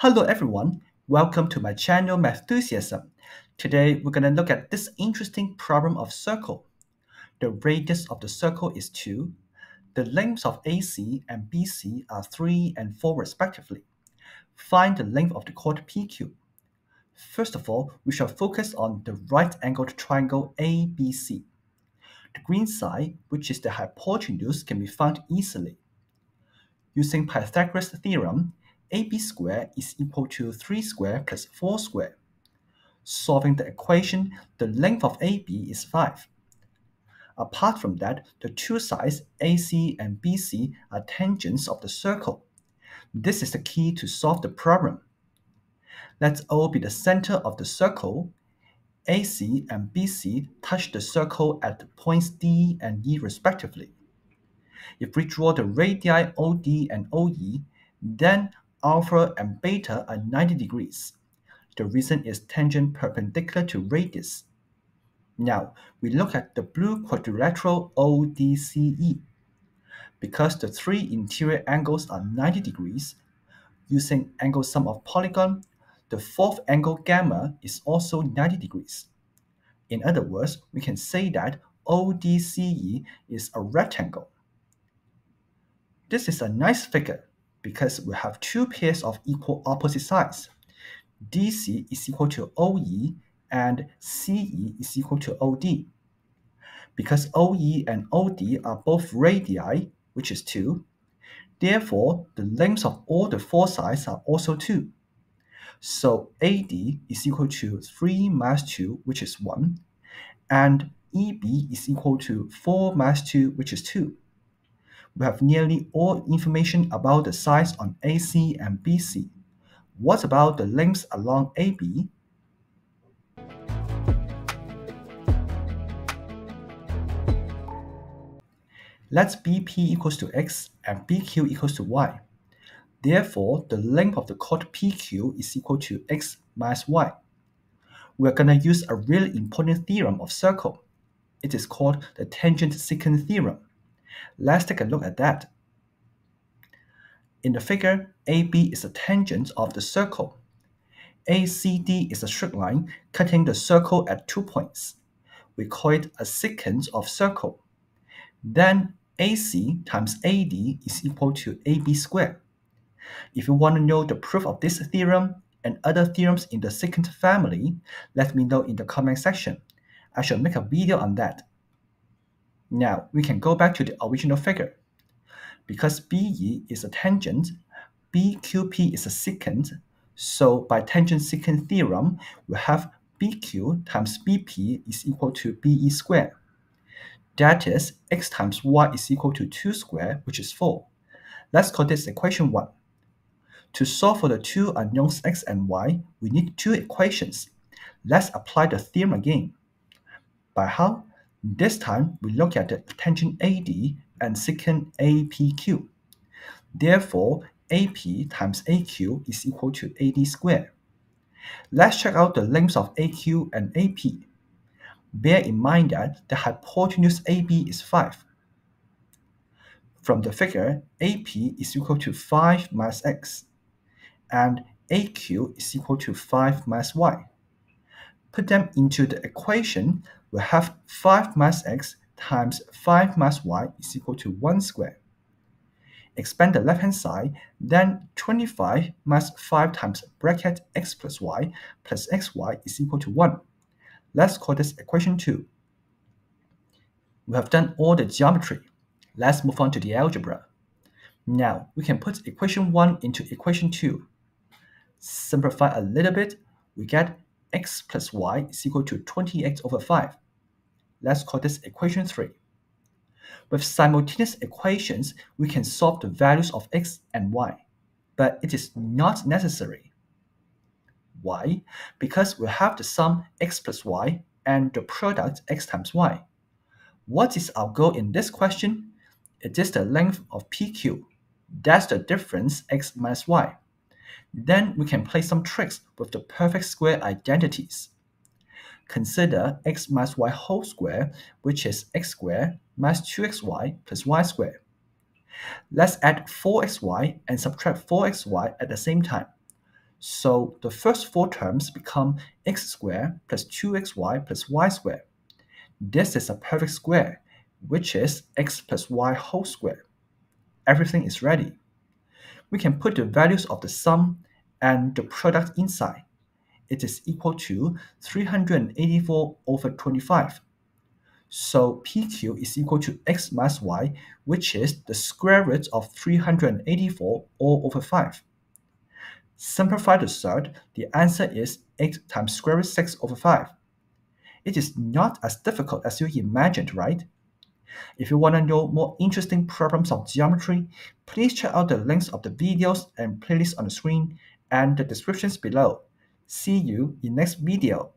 Hello everyone, welcome to my channel Mathusiasm. Today we're going to look at this interesting problem of circle. The radius of the circle is 2. The lengths of AC and BC are 3 and 4 respectively. Find the length of the chord PQ. First of all, we shall focus on the right-angled triangle ABC. The green side, which is the hypotenuse, can be found easily. Using Pythagoras' theorem, ab squared is equal to 3 squared plus 4 squared. Solving the equation, the length of AB is 5. Apart from that, the two sides AC and BC are tangents of the circle. This is the key to solve the problem. Let O be the center of the circle. AC and BC touch the circle at the points D and E respectively. If we draw the radii OD and OE, then alpha and beta are 90 degrees. The reason is tangent perpendicular to radius. Now, we look at the blue quadrilateral ODCE. Because the three interior angles are 90 degrees, using angle sum of polygon, the fourth angle gamma is also 90 degrees. In other words, we can say that ODCE is a rectangle. This is a nice figure because we have two pairs of equal opposite sides. DC is equal to OE and CE is equal to OD. Because OE and OD are both radii, which is 2, therefore the lengths of all the four sides are also 2. So AD is equal to 3 minus 2, which is 1, and EB is equal to 4 minus 2, which is 2 we have nearly all information about the sides on AC and BC. What about the lengths along AB? Let BP equals to x and BQ equals to y. Therefore, the length of the chord PQ is equal to x minus y. We are going to use a really important theorem of circle. It is called the tangent secant theorem. Let's take a look at that. In the figure, AB is a tangent of the circle. ACD is a straight line cutting the circle at two points. We call it a secant of circle. Then AC times AD is equal to AB squared. If you want to know the proof of this theorem and other theorems in the secant family, let me know in the comment section. I shall make a video on that. Now we can go back to the original figure. Because BE is a tangent, BQP is a secant, so by tangent secant theorem, we have BQ times BP is equal to BE squared. That is, x times y is equal to 2 squared, which is 4. Let's call this equation 1. To solve for the two unknowns x and y, we need two equations. Let's apply the theorem again. By how? This time, we look at the tangent AD and secant APQ. Therefore, AP times AQ is equal to AD squared. Let's check out the lengths of AQ and AP. Bear in mind that the hypotenuse AB is 5. From the figure, AP is equal to 5 minus x, and AQ is equal to 5 minus y. Put them into the equation we have 5 minus x times 5 minus y is equal to 1 squared. Expand the left-hand side, then 25 minus 5 times bracket x plus y plus xy is equal to 1. Let's call this equation 2. We have done all the geometry. Let's move on to the algebra. Now, we can put equation 1 into equation 2. Simplify a little bit, we get x plus y is equal to 20x over 5. Let's call this equation 3. With simultaneous equations, we can solve the values of x and y, but it is not necessary. Why? Because we have the sum x plus y and the product x times y. What is our goal in this question? It is the length of PQ. That's the difference x minus y. Then we can play some tricks with the perfect square identities. Consider x minus y whole square, which is x squared minus 2xy plus y squared. Let's add 4xy and subtract 4xy at the same time. So the first four terms become x squared plus 2xy plus y squared. This is a perfect square, which is x plus y whole square. Everything is ready. We can put the values of the sum and the product inside. It is equal to 384 over 25. So PQ is equal to x minus y, which is the square root of 384 all over 5. Simplify the third, the answer is 8 times square root 6 over 5. It is not as difficult as you imagined, right? If you want to know more interesting problems of geometry, please check out the links of the videos and playlists on the screen and the descriptions below. See you in next video.